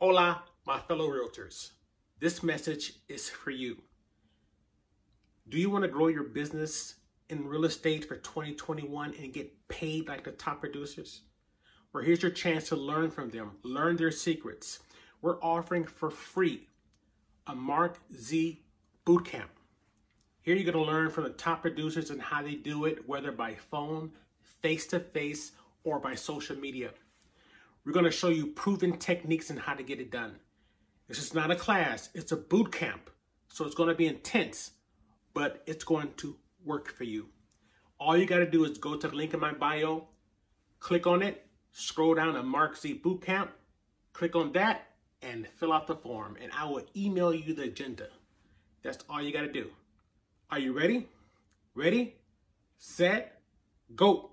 Hola, my fellow realtors. This message is for you. Do you want to grow your business in real estate for 2021 and get paid like the top producers? Well, here's your chance to learn from them, learn their secrets. We're offering for free a Mark Z Bootcamp. Here you're going to learn from the top producers and how they do it, whether by phone, face to face, or by social media. We're going to show you proven techniques and how to get it done. This is not a class, it's a boot camp. So it's going to be intense, but it's going to work for you. All you got to do is go to the link in my bio, click on it, scroll down to Mark Z Bootcamp, click on that, and fill out the form, and I will email you the agenda. That's all you got to do. Are you ready? Ready, set, go.